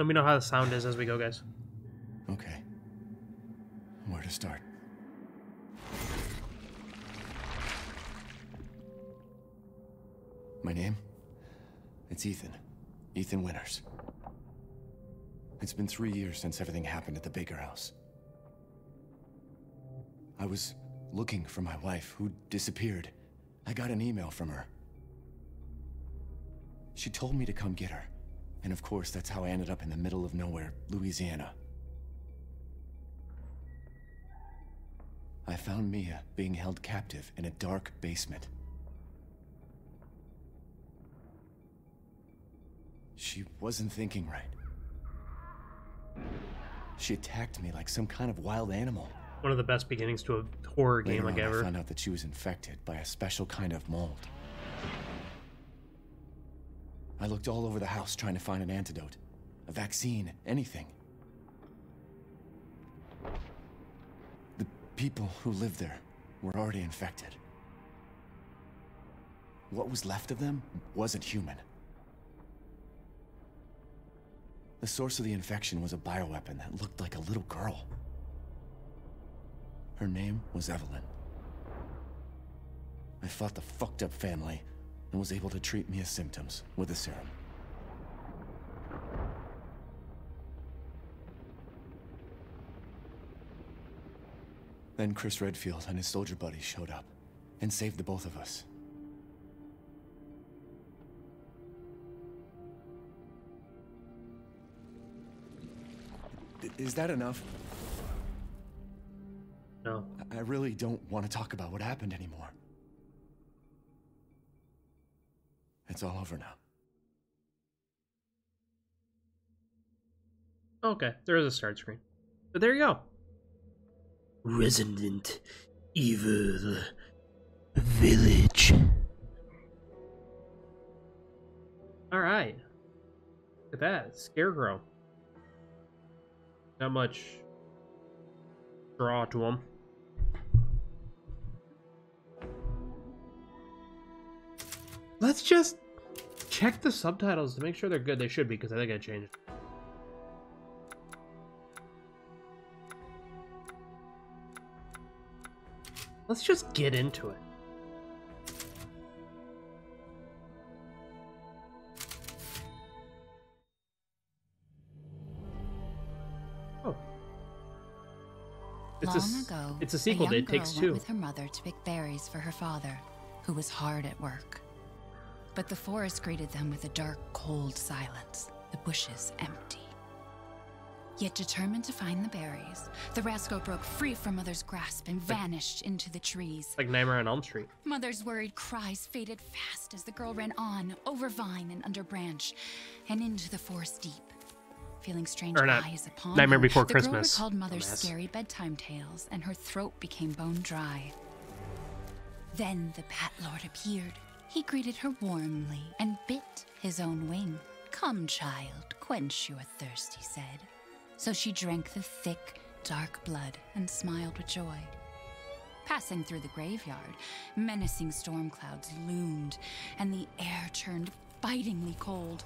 Let me know how the sound is as we go, guys. Okay. Where to start? My name? It's Ethan. Ethan Winters. It's been three years since everything happened at the Baker house. I was looking for my wife, who disappeared. I got an email from her. She told me to come get her. And of course, that's how I ended up in the middle of nowhere, Louisiana. I found Mia being held captive in a dark basement. She wasn't thinking right. She attacked me like some kind of wild animal. One of the best beginnings to a horror game Later like on, ever. I found out that she was infected by a special kind of mold. I looked all over the house trying to find an antidote, a vaccine, anything. The people who lived there were already infected. What was left of them wasn't human. The source of the infection was a bioweapon that looked like a little girl. Her name was Evelyn. I fought the fucked up family and was able to treat me Mia's symptoms with a serum. Then Chris Redfield and his soldier buddies showed up and saved the both of us. Is that enough? No. I really don't want to talk about what happened anymore. It's all over now. Okay, there is a start screen. But there you go. Resident Evil Village. All right. Look at that. Scarecrow. Not much draw to him. Let's just check the subtitles to make sure they're good. They should be because I think I changed. Let's just get into it. Oh. It's a, Long s- ago, it's a sequel a young It Takes girl Two. went with her mother to pick berries for her father, who was hard at work. But the forest greeted them with a dark, cold silence, the bushes empty. Yet determined to find the berries, the rascal broke free from Mother's grasp and vanished into the trees. Like Nightmare on Elm Street. Mother's worried cries faded fast as the girl ran on, over vine and under branch, and into the forest deep. Feeling strange Or not. eyes upon Nightmare her, Before the Christmas, girl recalled Mother's dumbass. scary bedtime tales, and her throat became bone dry. Then the Bat Lord appeared. He greeted her warmly and bit his own wing. Come, child, quench your thirst, he said. So she drank the thick, dark blood and smiled with joy. Passing through the graveyard, menacing storm clouds loomed, and the air turned bitingly cold.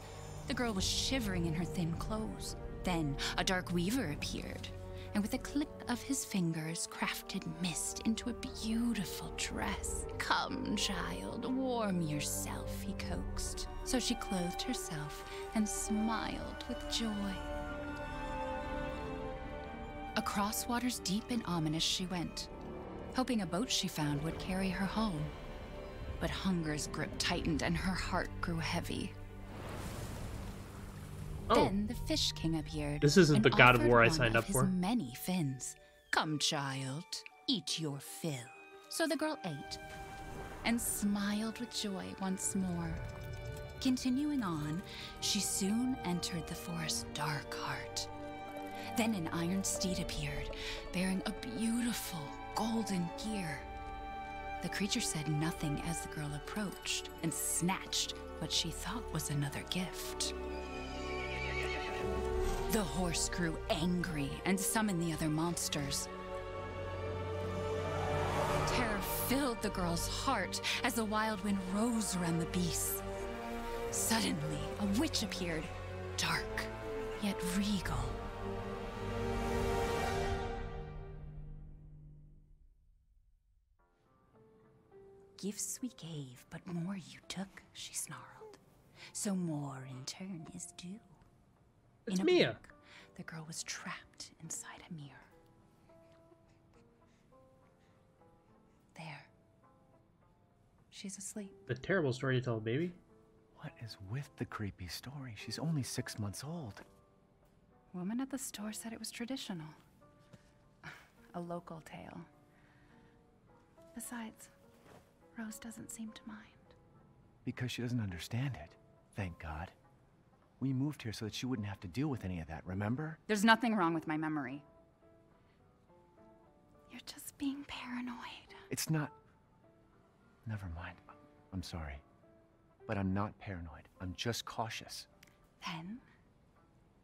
The girl was shivering in her thin clothes. Then a dark weaver appeared, and with a click of his fingers, crafted mist into a beautiful dress. Come, child, warm yourself, he coaxed. So she clothed herself and smiled with joy. Across waters deep and ominous she went, hoping a boat she found would carry her home. But hunger's grip tightened and her heart grew heavy. Oh, Then the Fish King appeared. This isn't the God of War I signed up for. Many fins. Come, child, eat your fill. So the girl ate and smiled with joy once more. Continuing on, she soon entered the forest's dark heart. Then an iron steed appeared, bearing a beautiful golden gear. The creature said nothing as the girl approached and snatched what she thought was another gift. The horse grew angry and summoned the other monsters. Terror filled the girl's heart as the wild wind rose around the beasts. Suddenly, a witch appeared, dark yet regal. Gifts we gave, but more you took, she snarled. So more in turn is due. It's in a Mia. blink, the girl was trapped inside a mirror. There. She's asleep. The terrible story to tell, a baby. What is with the creepy story? She's only six months old. Woman at the store said it was traditional. A local tale. Besides, Rose doesn't seem to mind. Because she doesn't understand it. Thank God. We moved here so that she wouldn't have to deal with any of that, remember? There's nothing wrong with my memory. You're just being paranoid. It's not. Never mind. I'm sorry. But I'm not paranoid. I'm just cautious. Then,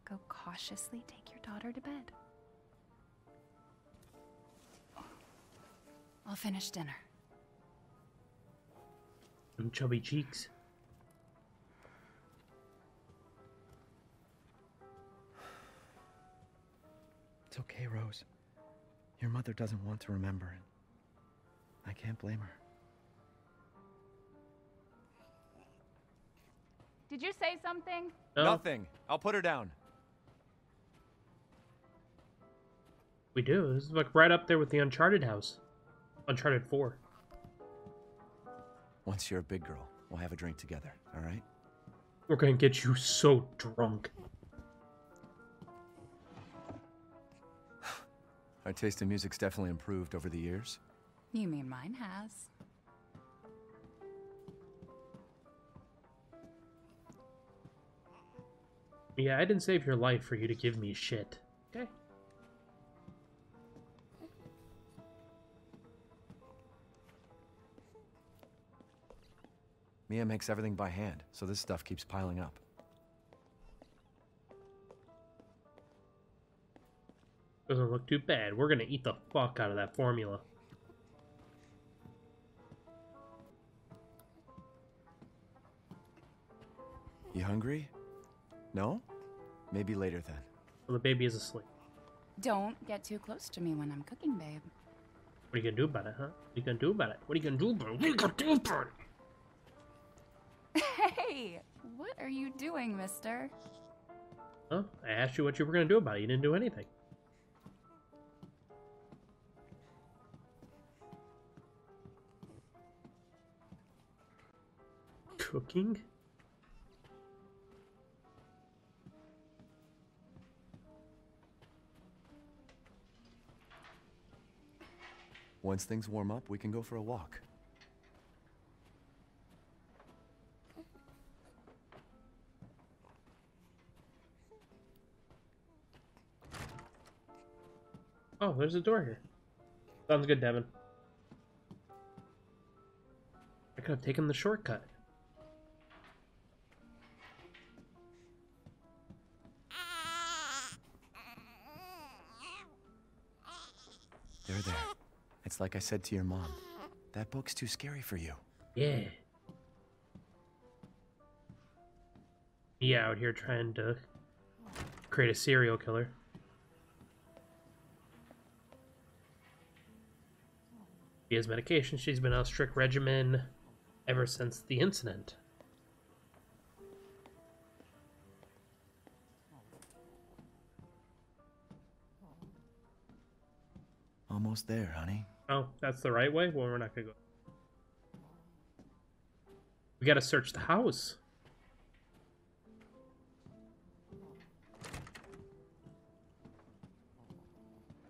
go cautiously take your daughter to bed. I'll finish dinner. Them chubby cheeks. It's okay, Rose. Your mother doesn't want to remember it. I can't blame her. Did you say something? No, Nothing. I'll put her down. we do. This is like right up there with the Uncharted house. Uncharted 4. Once you're a big girl, we'll have a drink together, all right? We're gonna get you so drunk. Our taste in music's definitely improved over the years. You mean mine has? Yeah, I didn't save your life for you to give me shit. Okay. Mia makes everything by hand, so this stuff keeps piling up. Doesn't look too bad. We're gonna eat the fuck out of that formula. You hungry? No? Maybe later then. Well, the baby is asleep. Don't get too close to me when I'm cooking, babe. What are you gonna do about it, huh? What are you gonna do about it? What are you gonna do about it? What are you gonna do about it? Hey! What are you doing, mister? Huh? I asked you what you were gonna do about it. You didn't do anything. Cooking? Once things warm up, we can go for a walk. Oh, there's a door here. Sounds good, Devin. I could have taken the shortcut. Like I said to your mom. That book's too scary for you. Yeah. Yeah, out here trying to create a serial killer. She has medication. She's been on a strict regimen ever since the incident. Almost there, honey. Oh, that's the right way? Well, we're not gonna go. We gotta search the house.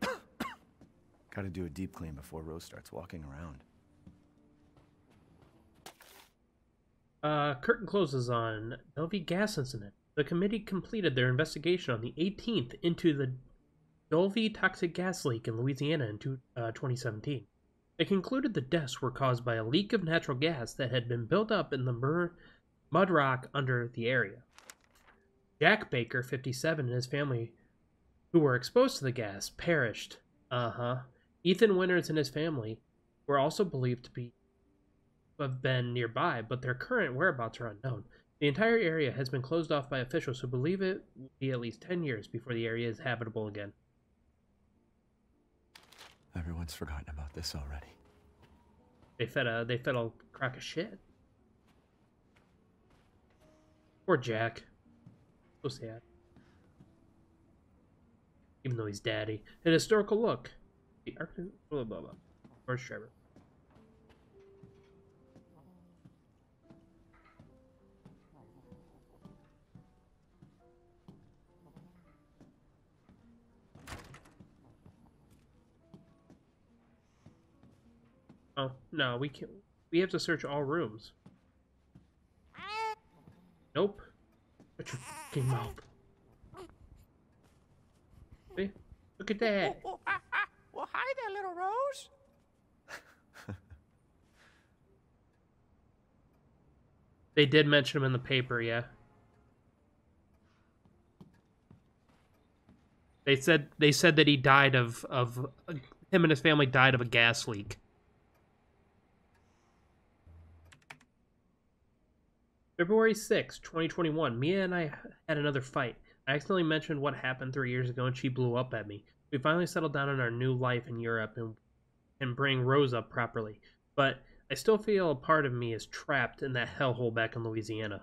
Gotta do a deep clean before Rose starts walking around. Uh, curtain closes on Bellevue gas incident. The committee completed their investigation on the 18th into the Bellevue toxic gas leak in Louisiana in two, uh, 2017. They concluded the deaths were caused by a leak of natural gas that had been built up in the mud rock under the area. Jack Baker, 57, and his family, who were exposed to the gas, perished. Uh huh. Ethan Winters and his family were also believed to be have been nearby, but their current whereabouts are unknown. The entire area has been closed off by officials who believe it will be at least 10 years before the area is habitable again. Everyone's forgotten about this already. They fed a they fed a crack of shit. Poor Jack. So sad. Even though he's daddy. An historical look. The Arctic blah blah blah. Trevor. Oh no, we can't. We have to search all rooms. Nope. Shut your fucking mouth. See? Look at that. Oh, ah, ah. Well, hi there, little Rose. They did mention him in the paper, yeah. They said they said that he died of of him and his family died of a gas leak. February sixth, 2021, Mia and I had another fight. I accidentally mentioned what happened three years ago and she blew up at me. We finally settled down in our new life in Europe and, and bring Rose up properly. But I still feel a part of me is trapped in that hellhole back in Louisiana.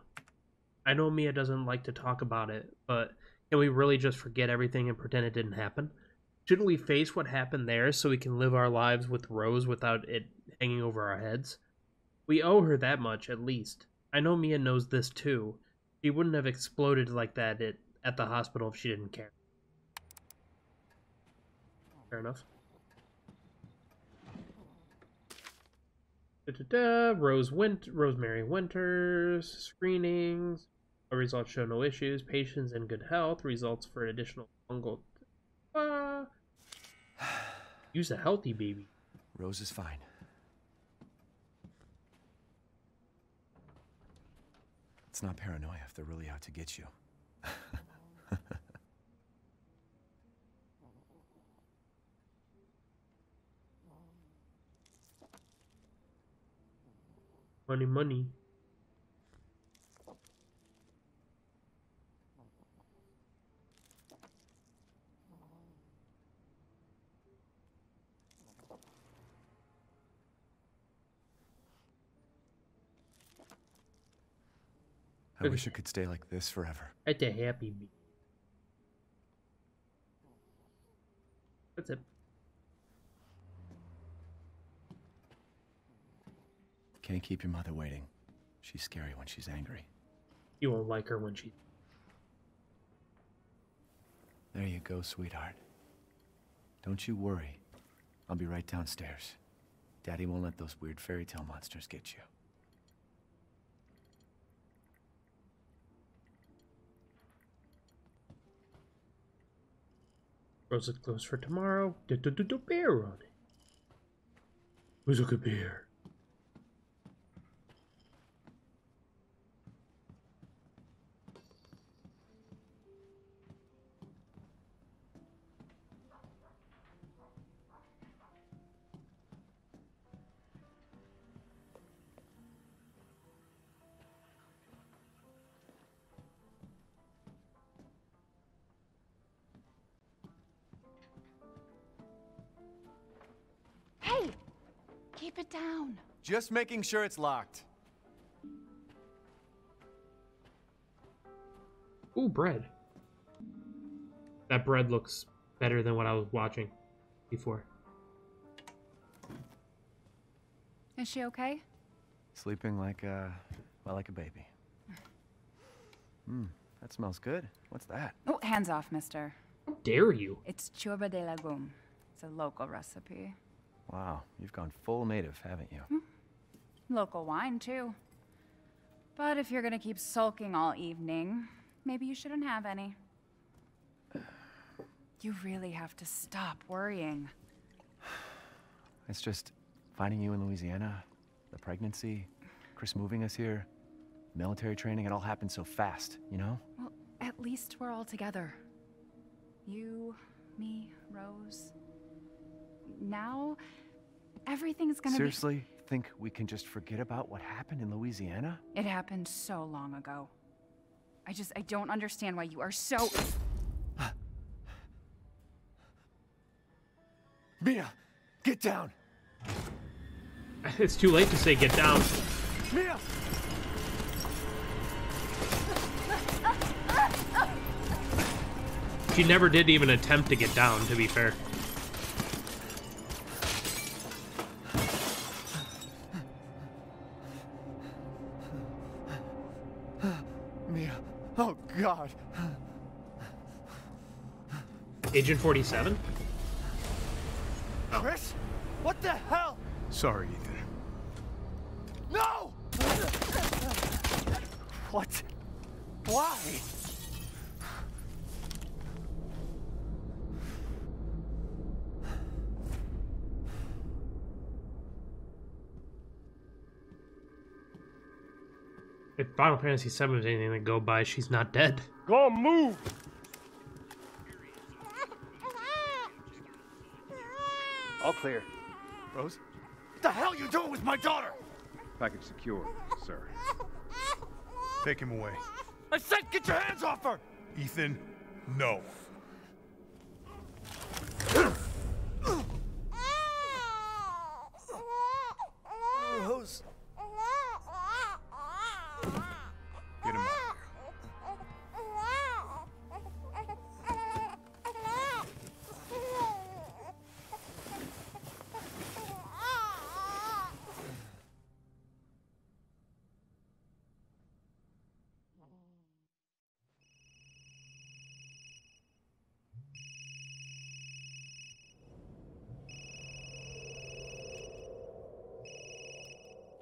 I know Mia doesn't like to talk about it, but can we really just forget everything and pretend it didn't happen? Shouldn't we face what happened there so we can live our lives with Rose without it hanging over our heads? We owe her that much, at least. I know Mia knows this too. She wouldn't have exploded like that at, at the hospital if she didn't care. Fair enough. Da-da-da. Rose Wint- Rosemary Winters screenings. Results show no issues. Patients in good health. Results for additional fungal. Uh, use a healthy baby. Rose is fine. It's not paranoia if they're really out to get you. Money, money. I wish it could stay like this forever. At the happy bee. That's it. Can't keep your mother waiting. She's scary when she's angry. You won't like her when she. There you go, sweetheart. Don't you worry. I'll be right downstairs. Daddy won't let those weird fairy tale monsters get you. Rose is closed for tomorrow. Do-do-do-do beer on it. Who's a good beer? Keep it down. Just making sure it's locked. Ooh, bread. That bread looks better than what I was watching before. Is she okay? Sleeping like a, well, like a baby. Hmm, that smells good. What's that? Oh, hands off, mister. How dare you? It's ciorbă de legume. It's a local recipe. Wow, you've gone full native, haven't you? Hmm. Local wine, too. But if you're gonna keep sulking all evening, maybe you shouldn't have any. You really have to stop worrying. It's just finding you in Louisiana, the pregnancy, Chris moving us here, military training, it all happened so fast, you know? Well, at least we're all together. You, me, Rose. Now, everything's gonna Seriously? think we can just forget about what happened in Louisiana? It happened so long ago. I just, I don't understand why you are so. Mia, get down! It's too late to say get down. Mia! She never did even attempt to get down, to be fair. Agent 47? Chris? What the hell? Sorry, Ethan. No! What? Why? If Final Fantasy VII is anything to go by, she's not dead. Go move! All clear. Rose? What the hell you doing with my daughter? Package secure, sir. Take him away. I said get your hands off her! Ethan, no.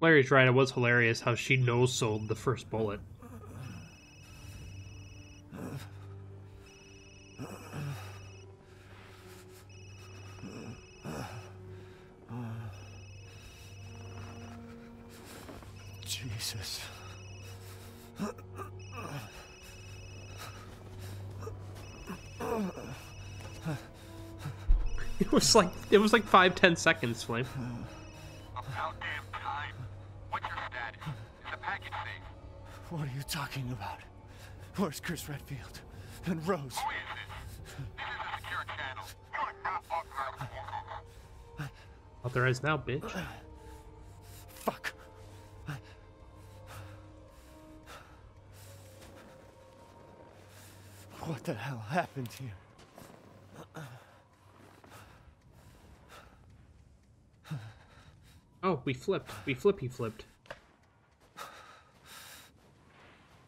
Larry's right, it was hilarious how she no sold the first bullet. Jesus. It was like it was like five, ten seconds, Flame. About damn What are you talking about? Where's Chris Redfield? And Rose? Who is this? This is a secure channel. You are not authorized. Authorized now, bitch. Fuck. What the hell happened here? Oh, we flipped. We flippy flipped.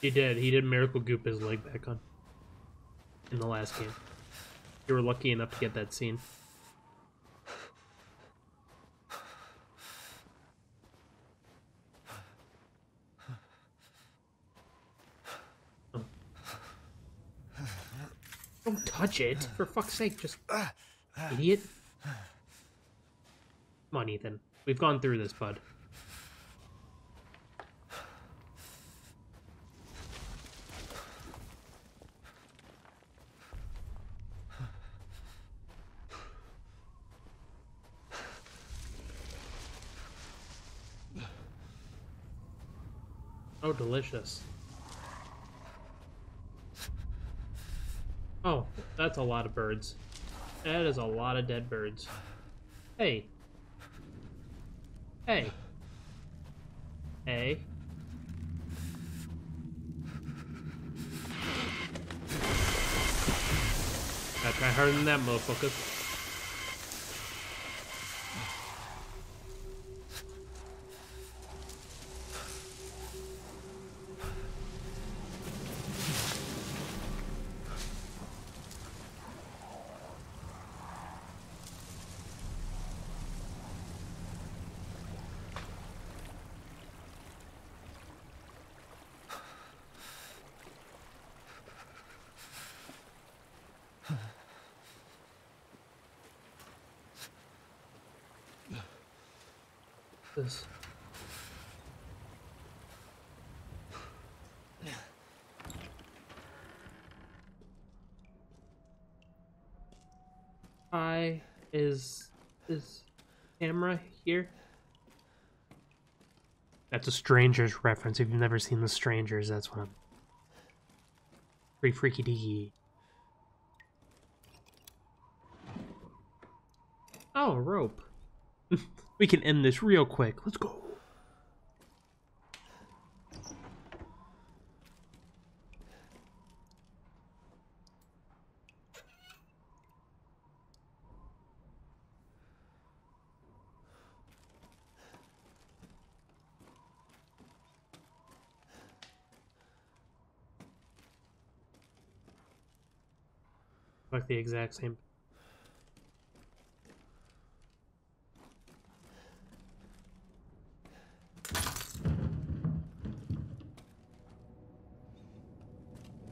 He did. He did miracle goop his leg back on. In the last game. You were lucky enough to get that scene. Don't touch it! For fuck's sake, just... Idiot. Come on, Ethan. We've gone through this, bud. Delicious. Oh, that's a lot of birds. That is a lot of dead birds. Hey. Hey. Hey. Gotta try harder than that, motherfucker. This. Hi, is is camera here? That's a Strangers reference. If you've never seen The Strangers, that's what I'm. Pretty freaky deaky. Oh, rope. We can end this real quick. Let's go. Like the exact same.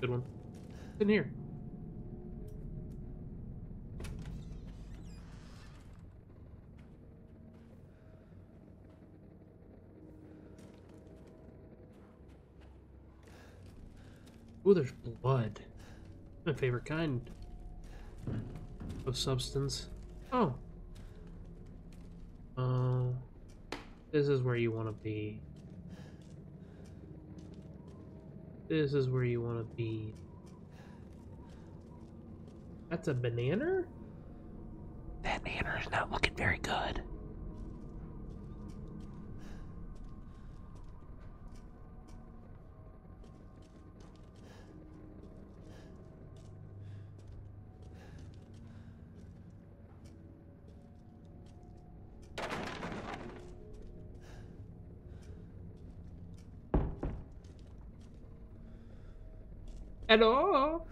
Good one. In here. Ooh, there's blood. My favorite kind of substance. Oh. Uh, this is where you want to be. This is where you want to be. That's a banana? That is not looking very good. Hello?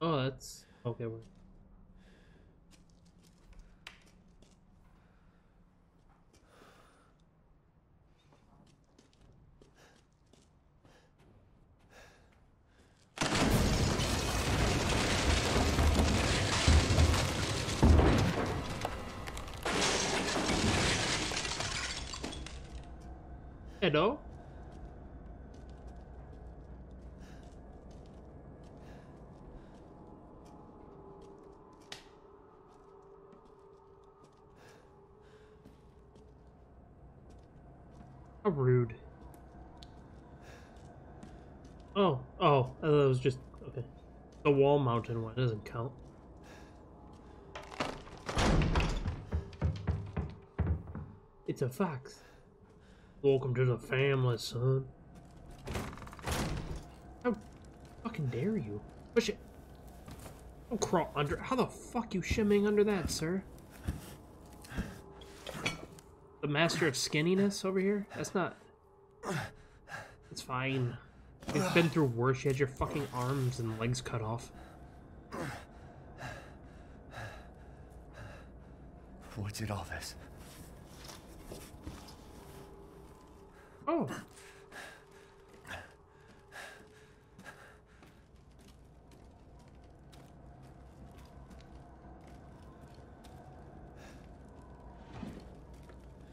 Oh, that's okay. We're... Hello? How rude. Oh, oh, that was just, okay. The wall mountain one doesn't count. It's a fox. Welcome to the family, son. How fucking dare you? Push it. Don't crawl under. How the fuck you shimming under that, sir? Master of skinniness over here? That's not. It's fine. You've been through worse. You had your fucking arms and legs cut off. What did all this? Oh.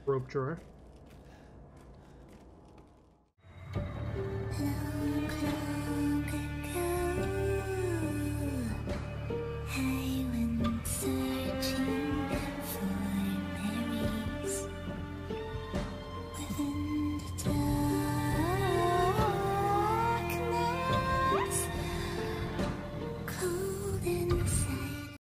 Rope drawer.